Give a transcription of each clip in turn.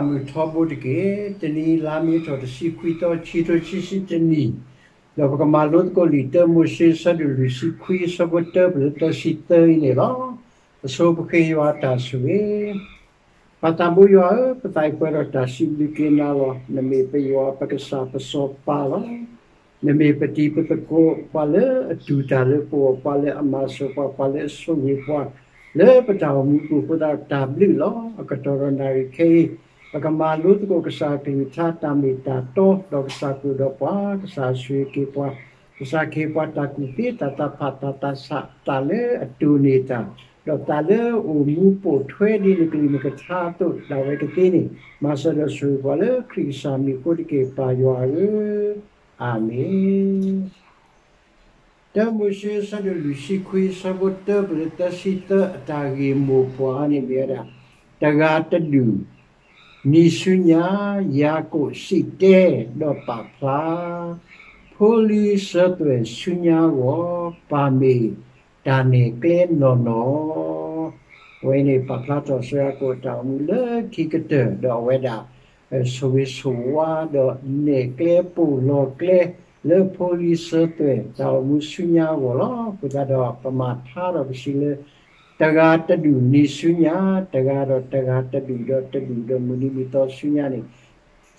အမှုထောဖို့တကေတနီလာမီထောတစီခွီတော့ချီတော့ချီစီတနီတော့ကမာလို့ကိုလီတမှုရှိဆဒလူစီခွီစဘတ်ဘလတစီတေးနေလောဆိုပခေယဝတာဆွေပတဘူယောပတိုင်ကွရတာစီဘီကေနာလောနမေပယောပကစာပစောပါလောနမေပတိပတကိုပါလေအတူတာလေပေါ်ပါလေအမဆောပါပါလေဆုဝေပွားလေပတောင်မူကိုပဒါတာဘလီလောအကတော်ရနာရီခေ ပကမာလူတကိုကစားကိချာတမီတာတော့တော့ကစားကူတော့ပွားကစားရွှေကေပွားကစားကေပွားတာကူတိတတဖတ်တာတဆတာလေအတူနေတာတော့တာလေအိုမူပိုထွဲဒီကလီမကထားတော့လာဝဲကတိနေမဆရဆွေဘလေခရစ်စာမီကိုတကေပါယွာအာမင်တမရှိဆဒလူရှိခွေစဘတ်တဘလတစီတအတာဂေမောပွားနေမြရာတဂါတလူ နိစုညာယာကိုရှိတဲ့တော့ပါဖလားဖိုလီစတဲ့စုညာကိုပါမေဒါနေကဲနော်နော်ဝိနေပပလာတော့ဆွေကိုတောင်းလေခိကတဲ့တော့ဝဲတာဆိုဝေဆိုဝါတော့နေကဲပူလောကဲလေဖိုလီစတဲ့တောင်းမှုစုညာကိုလောကိုတော့ပမာထားတော့ရှိလေ တဂါတတူနိစုညာတဂါတော့တဂါတတူတော့တတူတော့မူနိမိတော့စုညာနေ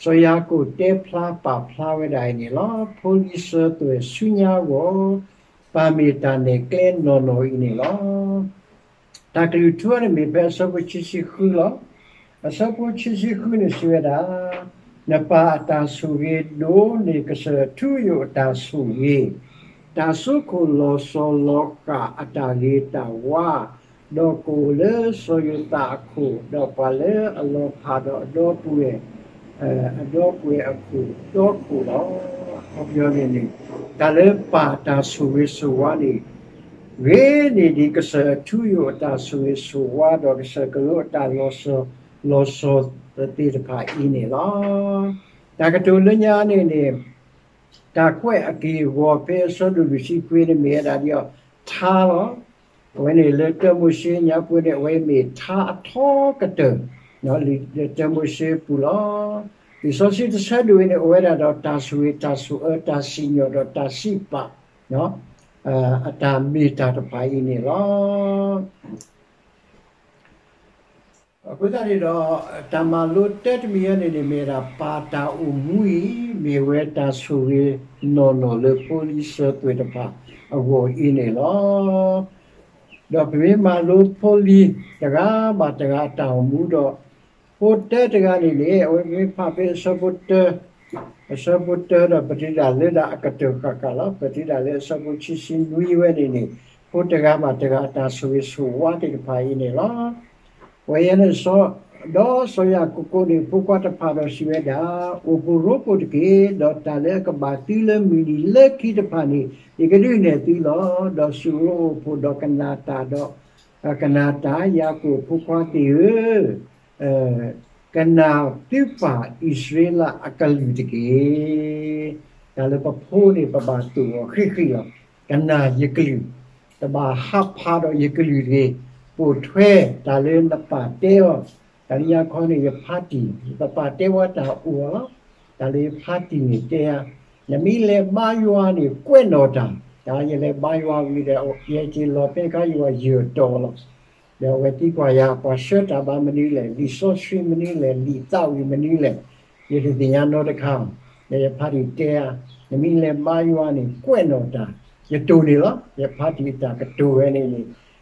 ဆိုရကိုတေဖလာပါဖလာဝဲတိုင်းနေလောဖိုလီစတဲ့စုညာကိုပါမီတာနေကဲနော်နော်ဤနေလောတာကလူထွရမေပဲဆဘချီစီခူလောအဆဘချီစီခူနေဆွေတာနပါတာဆူရေဒိုနေကဆထူယိုတာဆူရေတာဆုကိုလောဆောလောကအတာလေးတာဝါ တော့ကိုလေဆိုရတာခုတော့ပါလေအလောဖာတော့တော့ပူရဲ့အဲအတော့ပူရဲ့အခုတော့ခုတော့ဟောပြောနေနေဒါလည်းပါတာဆူရဆူဝါနေဝေနေဒီကစထူယတာဆူရဆူဝါတော့ကစကလို့တာလောဆောလောဆောတိတပါအင်းနေလားဒါကတူလညာနေနေဒါခွဲအကေဝေါ်ပဲဆောလူရှိခွေးနေမြဲတာပြောထားတော့ ဝဲနေလေတမှုရှိညာပွေတဲ့ဝဲမေထားအထောကတဲ့နော်လေတမှုရှိပူလားဒီဆိုစီတဆဒူနေဝဲတာတော့တာဆွေတာဆူအတာစီညောတော့တာစီပါနော်အာအတာမီတာတပိုင်းနေလားအခုတည်းတော့တမလို့တက်မီရနေနေမေရာပါတာဥမူီမေဝဲတာဆူရီနော်နော်လေပိုလီစတွေ့တပါအဝအင်းနေလား တော့ဘေးမှာလို့ဖိုလီတကားပါတကားတောင်မှုတော့ဟိုတဲတကားနေလေအဝေးဖဖေစပုတ်တစပုတ်တရပတိဒါလေဒါအကတကကလာပတိဒါလေစပုတ်ချီစင်နွီဝဲနေနေဟိုတကားမှာတကားတာဆွေးဆိုဝါတိဖိုင်းနေလားဝေယနေစော တော့ဆိုရကိုကိုနေပုကွာတဖာတော့ရှိဝဲတာအိုပူရိုပုတ်ကေတော့တလဲကဘာတီလမီလီလက်ခိတဖာနေဒီကလေးနဲ့တီလောတော့ရှူရိုပုတော့ကနာတာတော့ကနာတာယာကိုပုကွာတီအဲကနာတိပါ ဣသရေလအကလူတကေဒါလည်းပဖိုးနေပပါတူခိခိလောကနာယကလူတဘာဟဖာတော့ယကလူတွေပို့ထွဲဒါလည်းနပါတဲောတရိယာခေါနေရဖာတီပပတေဝတာဥဝဒါလေးဖာတီနေတဲ့နမီလေမာယွာနေကွဲ့တော်တာဒါရလေမာယွာဝီတဲ့ရဲ့ချီလောပေက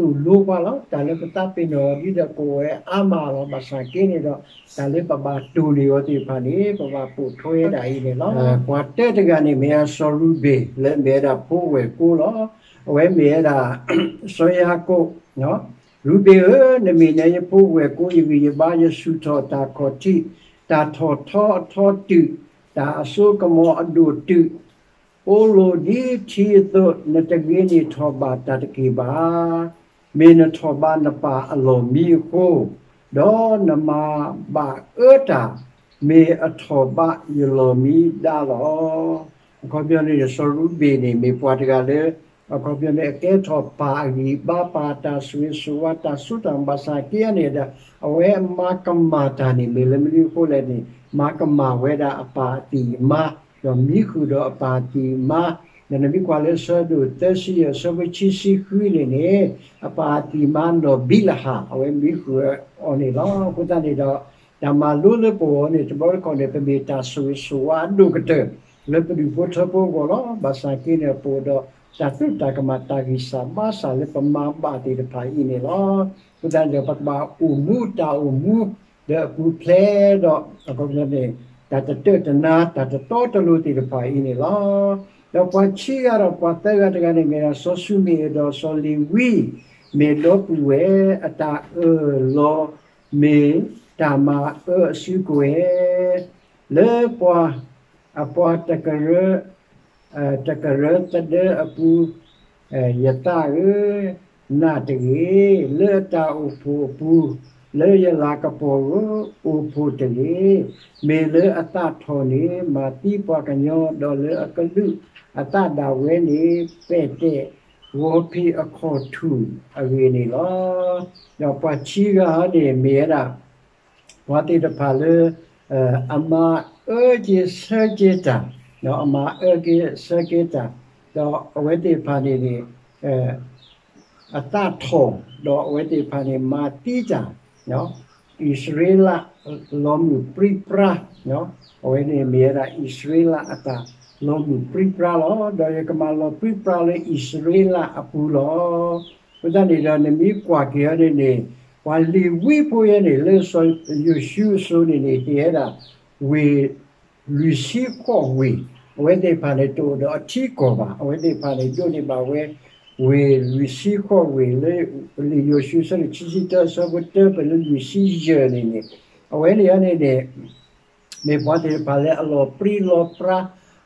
ည်းပပဒုကနာပပတူနေတဲ့ပါအိုဝဲဒီရကောရလေတော့တမလို့တော့တရှိလေအဲတော့နော်အဝဲနေနေတရာလေအတူလို့တမီလေအတာဂီမနီလေအဝဲစနေပပတူနေဒီကတေးမစားတရရတာပင်နော်တာဝဲဆေပပတူနေမူပါဖိဖိတရာဓမ္မတေပါတာသူလိုပါတော့ဒါလည်းပတပင်တော်ဒီတဲ့ကိုယ်ရဲ့အမတော်မဆာကင်းနေတော့ဒါလည်းပပတူလီရောဒီဖာနေပပပူထွေးတာကြီးနေနော်ကွာတဲ့တကနေမရဆောလူဘေလက်မဲတာပိုးဝဲကိုလောဝဲမဲတာဆွေရကိုနော်ရူဘေနမီနေယပုဝေကိုယဝီယဘာယဆုထောတာခောတိတာထောထောထောတုတာအဆုကမောအဒုတု အိုလိုဒီချီသောနတကေနီထောပါတတကေပါမေနထောပါနပါအလိုမီကိုဒေါ်နမဘာအတာမေအထောပါယလိုမီဒါလောခေါ်ပြနေရစရုဘေနေမေပွားတကလည်းအခုပြနေကဲထောပါဂီဘာပါတာဆွေဆွာတာဆုတံဘာစာကီယနေတဲ့အဝဲမကမ္မာတာနေမေလမလီခိုလည်းနေမကမ္မာဝဲတာအပါတိမာတော့မိခုတော့အပါတိမာ နနမိကွာလဲဆောဒုတက်ရှိရဆဝချီစီခွေးနေနေအပါတိမန်တော့ဘီလဟာအဝဲမိခုအော်နေလောကုတနေတော့ဓမ္မလူလပေါ်နေတဘောကောနေပမေတာဆွေဆွာဒုကတဲ့လေပဒီဖို့ထပေါ်ကောဘာစာကိနေပေါ်တော့စာတုတကမတာဂိစာမစာလေပမဘာတိတဖိုင်နေလောကုတန်ကြပ တ်ဘာဥမှုတာဥမှုတဲ့ပူဖလဲတော့အခုလည်းတတတတနာတတတော်တလို့တိတဖိုင်နေလောတော့ပချီကတော့ပတ်တဲ့ကတကနေမြေဆောဆူမီတော့ဆောလီဝီမေလောပူဝဲအတာအလောမေတာမအစုကွယ်လေပွားအပွားတကရတကရတတဲ့အပူယတာရနာတရေလေတာဥပူပူလေယလာကပေါ်ဥပူတရေမေလေအတထောနေမာတိပွားကညောဒေါ်လေအကလူ အတဒါဝဲနေပဲ့တဲ့ဝေါ်ဖီအခေါ်ထူအဝေနေလောတော့ပတ်ချီကဟာနေမေရာဝါတိတဖာလေအမအဂျေဆဂျေတာနော်အမအကေဆကေတာတော့အဝဲတိဖာနေနေအဲအတထောတော့အဝဲတိဖာနေမာတိကြနော်ဣသရေလလောမူပရိပရာနော်အဝဲနေမြေရာဣသရေလအတာလောမူပရိပရာလောတော့ရကမလောပရိပရာလေဣသရေလအ ပူလောဘုဒ္ဓနေတော့နမီကွာကြရနေဝါလီဝိပိုရနေလေဆိုယရှုဆိုနေနေဟဲ့တာဝေလူရှိကောဝေအဝဲတေဖာနေတိုတော့အချီကောပါအဝဲတေဖာနေတို့နေပါဝဲဝေလူရှိကောဝေလေလေယရှုစနေချီချီတဆဘတ်တဘလူရှိဂျယ်နေနေအဝဲနေရနေတဲ့မေဘွားတေဖာလေအလောပ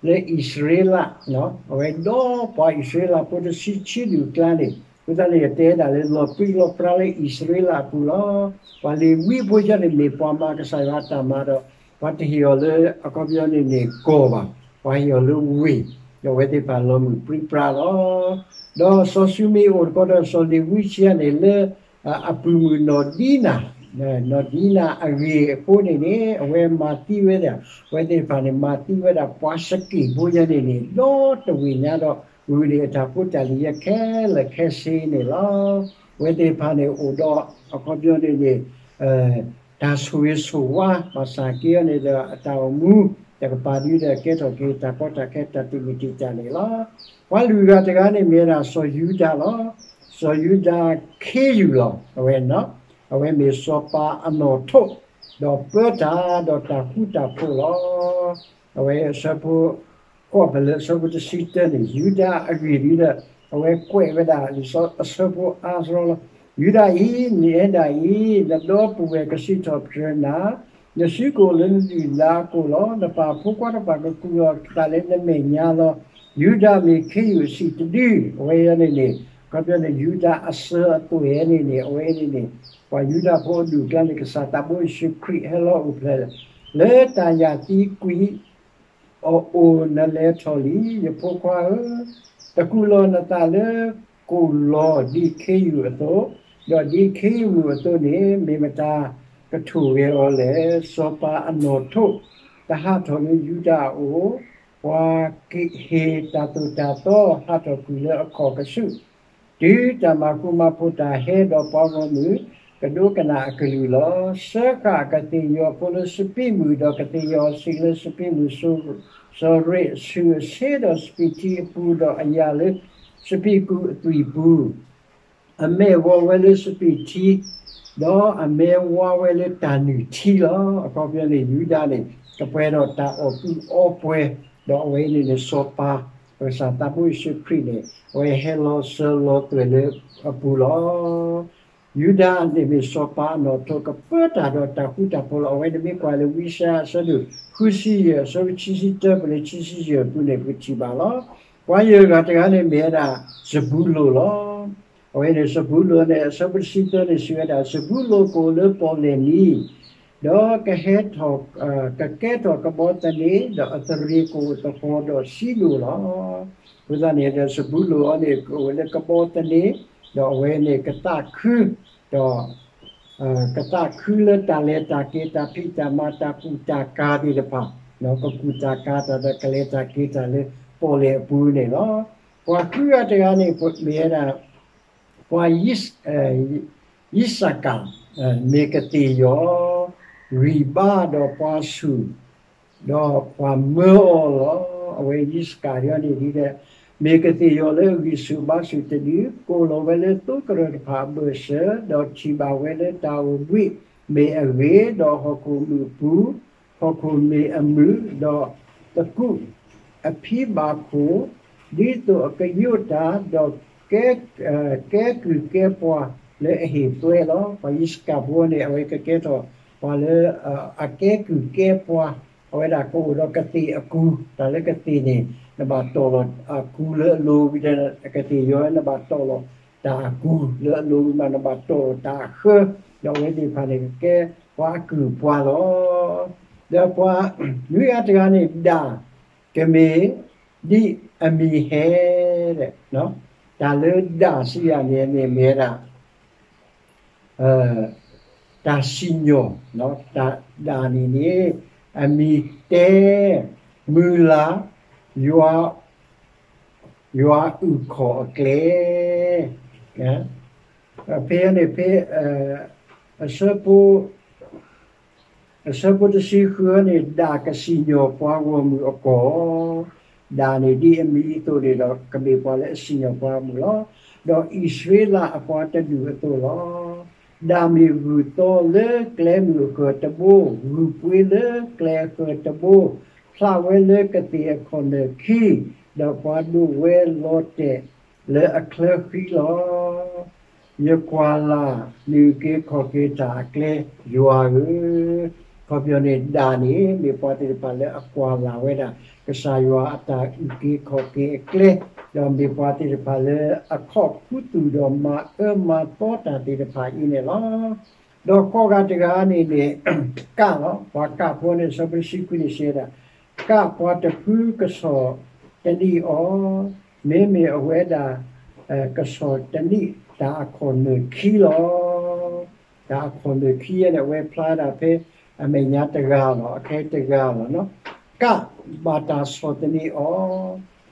ရီလောပရာလေဣသရေလနော်အဝဲတော့ပွားဣသရေလပိုတစီချီလူကလန်နေကုသလေတဲတာလေလောပရီလောပရာလေဣသရေလပူလောဝါလေဝိဘွားကြနေမေပွားမှာကဆိုင်ရတာမှာတော့ဝတ်ဟီယောလေအကောပြောနေနေကောပါဝိုင်းယောလူဝီယောဝေ တိပါလောမှုပရိပရာလောတော့ဆိုဆူမီအိုကောဒဆိုဒီဝီချီနေလေအပူမနောဒီနာနော်ဒီနာအရေဖိုးနေနေအဝဲမာတိဝဲတဲ့ဝဲတဲ့ဖာနေမာတိဝဲတာပွားစကီဘိုးရနေနေတော့တဝီညာတော့ဝီလေတာပုတ္တလီရခဲလက်ခဲစီနေလောဝဲတဲ့ဖာနေ အိုတော့အခေါ်ပြောနေနေအဲဒါဆိုရဆိုဝါမစာကီနေတဲ့အတော်မူတကပါဒီတဲ့ကဲတော့ကေတာပေါ်တာကဲတာတိမီတီတနေလားဝါလူကတကားနေမြေတာဆိုယူတာလားဆိုယူတာခေယူလားအဝဲနော်အဝဲမေစောပါအနောထုတ်တော့ပတာတော့တာခုတာဖို့လားအဝဲဆပ်ကိုဘယ်လိုဆိုဖို့စီတနေယူတာအဂရီဒီတဲ့အဝဲကွဲဝဲတာဒီဆိုအဆဖို့အားဆိုလားယူဒါဤနေတာဤတော့ပူဝဲကရှိတော့ပြနာယရှိကိုလင်းဒီလာကိုလောနပါဖုကွာနပါကကူရတလည်းနမေညာလောယူဒါမီခေယူရှိတဒီဝေယနေနေကပြနေယူဒါအစတူရဲ့နေနေဝေနေနေ ဝါယူဒါဖို့ဒူကလည်းကစားတဘိုရှိခရီဟဲလောဥပလေလေတန်ယာတီကွီအိုအိုနလေချောလီယဖို့ခွာတကူလောနတလေကိုလောဒီခေယူတော့တော့ဒီခေယူတော့နေမေမတာကထုရေောလေစောပါအနောထုတဟထောယူဒာအိုဝါကိဟေတတုတတောဟတောကုလေအခောကရှုဒီတမကုမဖုတာဟေတော့ပေါင်းမှု ကဒုကနာကလူလောစကကတိယောပုလစပိမှုတော့ကတိယောစီလစပိမှုဆိုဆိုရဲဆူဆေဒစပိတိပူတော့အရာလေစပိကူအသွီဘူးအမေဝဝဲလေစပိတိတော့အမေဝဝဲလေတန်နီချီလောအကောပြလေယူဒါလေကပွဲတော့တာအော်ပူအော်ပွဲတော့ဝဲလေလေစောပါဝဲစာတပူရှိခရီလေဝဲဟဲလောဆလောတွလေအပူလော ယူဒာနေမစောပါနော်တော့ကပတ်တာတော့တခုတာပေါ်အဝဲနေကွာလေဝိရှာဆိုလို့ခုစီရဆိုချီစီတပလေချီစီရပုနေပုချီပါလားဝါရကတကားနေမြဲတာဇဘူးလို့လောအဝဲနေဇဘူးလို့နဲ့ဆပစီတနေရှိရတာဇဘူးလို့ကိုလေပေါ်လေနီတော့ကဟက်ထောကကဲတော့ကဘောတနေ တော့အတရီကိုတော့ဟောတော့ရှိလို့လားဘုရားနေတဲ့ဇဘူးလို့အနေကိုလေကဘောတနေတော့ဝဲနေကတခုတော့ကတခုလတလေတာကေတာပိတာမတာကုတာကာဒီလပါနော်ကကုတာကာတာတကလေတာကေတာလေပေါ်လေဘူးနေနော်ပွာခုရတရားနေပုတ်မြေတာပွာယစ်အဲယစ်စကံမေကတိယောရီဘာတော့ပွာစုတော့ပွာမောလောအဝေယစ်စကာရနေဒီတဲ့မေကတိယောလေဝိစုမစုတဒီကိုလိုဝဲလေတုကရဖာဘရှတော့ချီပါဝဲလေတာဝဝိမေအဝေတော့ဟခုမူပူဟ ခုမေအမှုတော့တကုအဖိဘာကိုဒီတော့ကယုတာတော့ကဲကဲကူကဲပွားလေအဟိတွဲတော့ပယစ်ကဘောနေအဝေကကဲတော့ပါလေအကဲကူကဲပွားအဝေဒါကိုတော့ကတိအကူဒါ လည်းကတိနေနဘာတော်လို့အခုလေလိုပြီးတဲ့ကတိရောနဘာတော်လို့ဒါကူလေလိုမနဘာတော်ဒါခရောဝဲဒီဖာနေကဲပွားကူပွားလို့ဒါပွားလူရတကနေဒါကမေဒီအမီဟဲတဲ့နော်ဒါလေဒါရှိရနေနေမဲတာအဲဒါရှိညောနော်ဒါဒါနေနေ အမီတဲမူလာယွာယွာဥခေါ်ကလေနော်ဖေနေဖေအဲအစပူအစပူတရှိခွနေဒါကစီညောပွားဝမှုအကောဒါနေဒီအမီတို့တွေတော့ကမေပေါ်လဲအစီညောပွားမှုလောတော့ဣသရေလအပွားတတူအတူလော ဒါမီဘူတော်လေကလဲမှုကတဘူဘူပွေလေကလဲကတဘူဖလာဝဲလေကတိအခွန်လေခီတော့ပွားလူဝဲလောတဲ့လေအခလခီလောယကွာလာလူကေခေါကေတာကလေယွာရခေါပြနေဒါနေမြေပေါ်တဲ့ပါလေအကွာလာဝဲတာကစားယွာအတာကေခေါကေကလေ တော့မြေပေါ်တဲ့ပါလေအခော့ကုတူတော်မှာအမတော်တာတဲ့ပါအင်းနော်တော့ကောကတကားနေနေကနော်ဘာကပေါ်နေစပရှိကူနေရှေတာကပေါ်တဖူးကစောတဏီအောမေမေအဝဲတာအဲကစောတဏီဒါခွန်နေခီလောဒါခွန်နေခီရဲ့ဝဲဖလာတာဖေအမေညာတကားလောအခဲတကားလောနော်ကဘာတာစောတဏီအောစောတဏီစကေတာဤနေလောခွေရတကားနေမြဲတာခွေရတကားနေမြဲတာအာရှိလောအာရှိရနေပေးရနေရှိရတာလေလေအာရှိအပူအပူကိုဝီဝဲတော့ကဟေစောပါအတာဝီတိုဝီဘဲလောအဖော်ပြောတဲ့အာရှိနေအ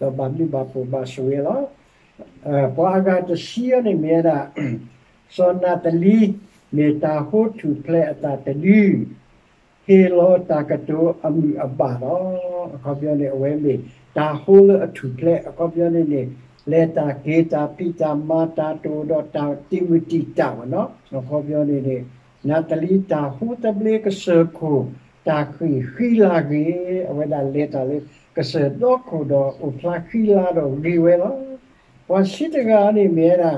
တော့ဘာမိဘာပူဘာဆွေလောပွားကတရှိရနေမြဲတာစောနာတလီမေတာဟုထုဖလက်အတာတလီဟေလောတာကတောအမှုအပါတော့အခါပြောနေအဝဲမေတာဟိုလအထုဖလက်အခါပြောနေနေ လေတာကေတာပိတာမာတာတိုတော့တာတိမတိတာနော်အခါပြောနေနေနာတလီတာဟူတဘလေကဆခိုတာခိခိလာကြီးအဝဲတာလေတာလေကဆတော့ခိုတော့ဥပလာခိလာတော့ဒီဝဲနော်ဝါရှိတကနေမြဲတာ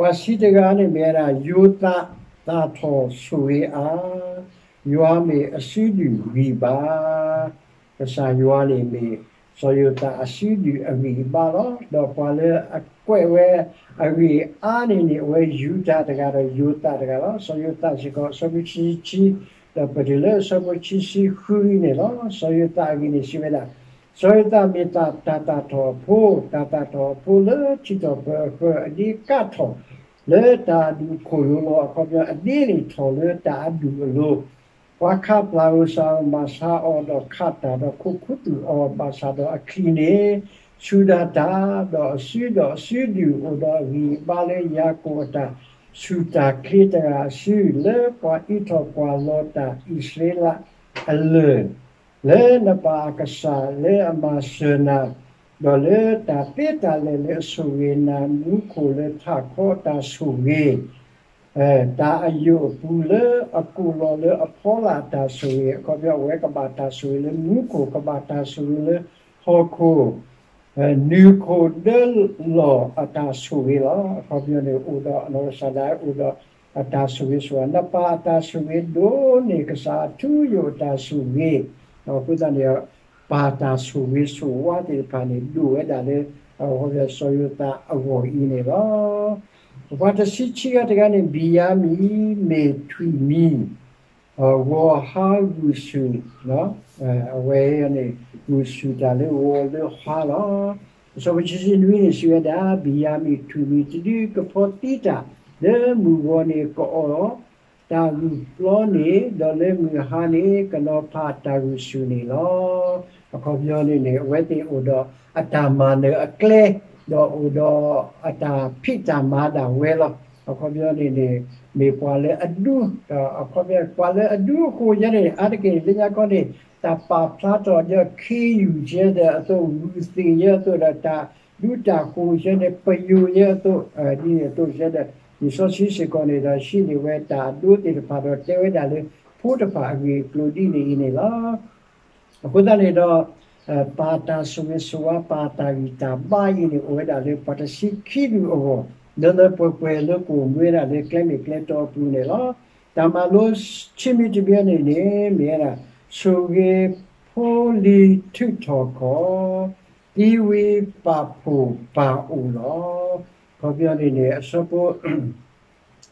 ဝါရှိတကနေမြဲတာယောတာသာထောဆွေအားယွာမေအရှိဒီဝီပါကစားယွာနေမေ ဆိုယတာအရှိဒီအဝီပါတော့တော့ပါလေအကွဲ့ဝဲအဝီအားနေနေဝဲယူတာတကတော့ယူတာတကတော့ဆိုယတာရှိကောဆိုဘချီချီတပဒီလေဆိုဘချီစီခူနေတော့ဆိုယတာအဝီနေရှိဝဲတာဆိုရတာ မေတ္တာတတတော်ဖို့တတတော်ဖို့လေချစ်တော်ဘယ်အဒီကတ်တော်လေတာဒီကိုရောအခေါ်ပြအဒီလီထော်လေတာဒူလို့ waka plausa masa o do kata do kukutu o masa do akine sudata do sudo sudu o do vi bale yakota suta krita su le kwa ito kwa lota israela ale le na pa kasa le amasena do le ta peta le le suwe na mu ko le ta ko ta suwe အဲဒါအယုပူလေအကူလောလေအဖောလာတာဆိုရကောပြောဝဲကဘာတာဆိုလေမြူကိုကဘာတာဆိုလေဟောကိုအဲနူကိုဒဲလောအတာဆိုရလောကောပြောနေဥဒအနောဆလာဥဒအတာဆိုရဆိုနပါအတာဆိုရဒိုနေကစားသူယတာဆိုရတော့ပုဒ်နေပါတာဆိုရဆိုဝါဒီပါနေဒူဝဲဒါလေဟောပြောဆိုရတာအဝေါ်ဤနေလော ဝတ်စီချီကတကနေဘီယာမီမေထွီမီအဝဟာဂူရှူနော်အဝဲနေဂူရှူတာလေဝလေဟာလာဆိုချစီနွေးနေရှိရတာဘီယာမီထွီမီတီကဖောတီတာလေမူဝနေကောတာဂူပလောနေဒလေမူဟာနေကနောဖာတာဂူရှူနေလောအခုပြောနေနေဝဲတိဥဒအတမနေအကလေ တော့ဥတော့အတာဖိတမာတာဝဲလောအခုပြောနေနေမေပွာလဲအဒုအခုပြောပွာလဲအဒုကိုရတဲ့အတကေလညာကောနေတပါဖလာတော့ရခေယူကျတဲ့အတော့ဝူစီရတော့တာလူတာကိုရတဲ့ပယူရတော့အဲဒီတော့ရတဲ့ဒီဆိုရှိစကောနေတာရှိနေဝဲတာဒုတိတပါတော့တဲဝဲတာလေဖို့တပါအကြီးကလိုဒီနေနေလားအခုတည်းတော့ ပါတာဆုမေဆွာပါတာဝီတာဘာယီနေဝဲတာလေပတရှိခိလူအောနနပွပွလကိုမွေးတာလေကလမီကလက်တော်ပူနေလားတမလို့ချီမီတပြနေနေမြဲတာဆိုကေဖိုလီထုထောကောဒီဝီပါဖူပါဦးလောခေါ်ပြနေနေအစပေါ်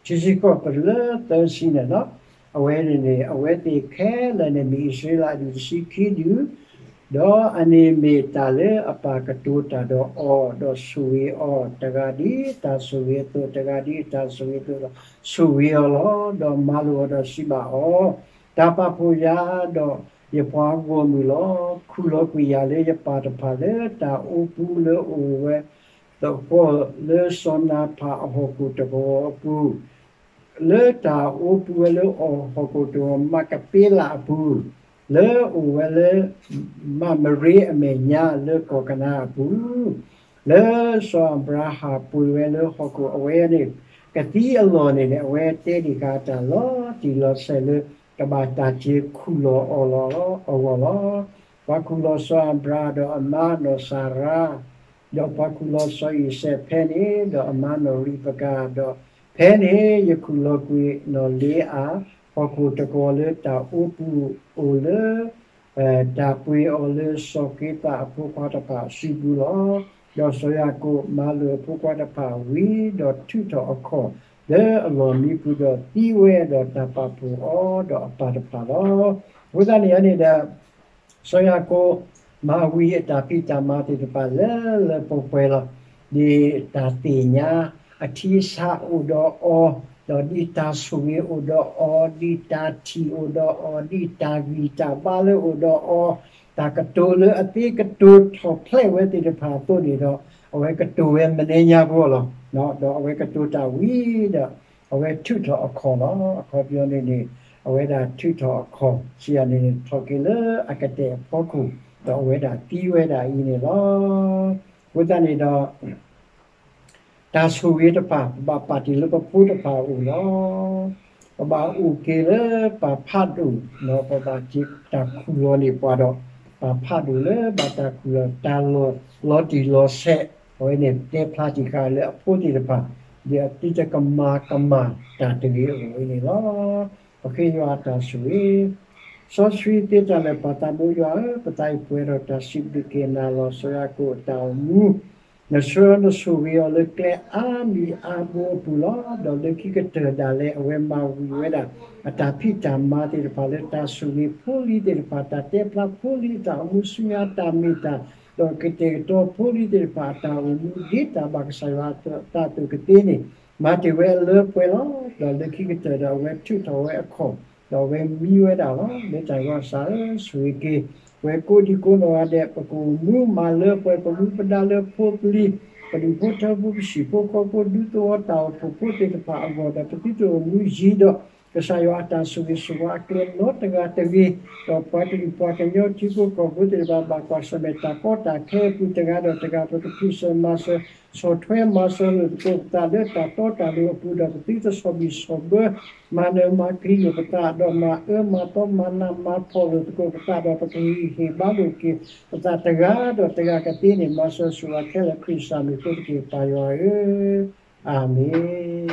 ချီစီကောပလတရှိနေနော်အဝဲနေနေအဝဲတိခဲလည်းနေမီရှိလာဒီရှိခိဒူ ဒေါ်အနေမေတာလေအပါကတူတာဒေါ်အောဒေါ်ဆူဝီအောတဂါဒီတာဆူဝီတုတဂါဒီတာဆူဝီတုဆူဝီအောဒေါ်မာလိုဒေါ်ရှိပါအောတာပပူယာဒေါ်ရပွားကိုမူလောခုလောကွေရလေရပါတဖာလေတာအိုပူလေအိုဝဲတော့ပေါ်လေစောနာဖာအဟောကုတဘောပူလေတာအိုပူလေအောဟောကုတမကပေလာဘူး လေဥဝလေမမရေအမေညာလေကောကနာဘူးလေသောဘရာဟာပူဝဲလေဟောကိုအဝဲနေကတိအလောနေနဲ့အဝဲတဲဒီကာတာလောဒီလောဆဲလေကဘာတာချေခုလောအောလောအောဝလောဝခုလောသောဘရာဒအမနောစာရာယောပခုလောဆိုဤစေဖဲနေဒအမနောရိပကာဒဖဲနေယခုလောကွေနောလေးအား ဟောကိုတကောလေတာဥပူအိုလေအဲတာပွေအိုလေစောကေတာဖုခွားတပါရှိဘူးလောယောဆိုရကိုမာလိုဖုခွားတပါဝီဒတ်တူတော့အခေါ်လေအလောမီပူတော့တီဝဲတော့တပါပူအော်တော့ပါတပါလောဝိဇာနေရနေတဲ့ဆိုရကိုမာဝီတာပိတာမာတိတပါလေလေပုံပွဲလာဒီတာတိညာအထီးစာဥတော်အော်တော့ဒီတာဆူဝေဥဒအော ဒီတာတီဥဒအောဒီတာဂီတာပါလေဥဒအောတာကတိုလအတိကတိုထောဖလဲဝဲတိတဖာတို့နေတော့အဝဲကတိုဝဲမနေညာဘောလောနော်တော့အဝဲကတိုတာဝီတော့အဝဲထုထောအခေါ်နော်အခေါ်ပြောနေနေအဝဲတာထုထောအခေါ်ရှိရနေထောကိလအကတဲ့ပေါခုတော့အဝဲတာတီးဝဲတာဤနေလောဝိတ္တနေတော့ ဒါဆိုရတဲ့ပါပါပါတီလပပူတပါဦးနော်ပပါဦးကေလပါဖတ်တူနော်ပပါจิตတခုလောနေပွားတော့ပါဖတ်တူလေဘာတခုလောတန်လောလောတီလောဆက်ဟိုနေတေဖလာတီကလေအဖို့တီတပါဒီအတိတကမာကမာတာတကြီးဟိုနေလောโอเคရတာဆွေစောဆွေတေတလည်းပတာဘူရပတိုင်ပွေရတာရှိဒီကေနာလောဆိုရကိုတောင်းမူ Nasura suwi o le kle a mi a bo pula do le ki ke te da le we ma wi we da ata pi ta ma te pa le ta suwi puli de pa ta te pla puli ta mu su ya ta mi ta do ke te to puli de pa ta u mu di ta ba ka sa wa ta tu ke te ni ma te we le pwe lo do le ki ke te da we tu ta we a ko တော့ဝဲမီဝဲတာနော်လက်တိုင်ကစားဆွေကေ ဝဲကိုဒီကိုနော်တဲ့ပကူမူမာလေပွဲပမှုပဒါလေဖို့ပလီပဒီဖို့တော့ဘူးရှိဖို့ကိုကိုဒူတော့တောက်ဖို့ဖို့တဲ့ပါအဘောတဲ့ပတိတော့မူကြီးတော့ que saiu a ta subi subi a kle no te ga te vi to pati pati yo tipo ko bu te ba ba kwa sa me ta ko ta ke pu te ga do te ga to pu se ma se so twe ma se le ko ta de ta to ta de pu da ti te so bi so be ma ne ma ki yo ta do ma e ma to ma na ma po le ko ta do to ki he ba do ki ta te ga do te ga ka ti ni ma se su a ke le ki sa mi ko ki pa yo e amen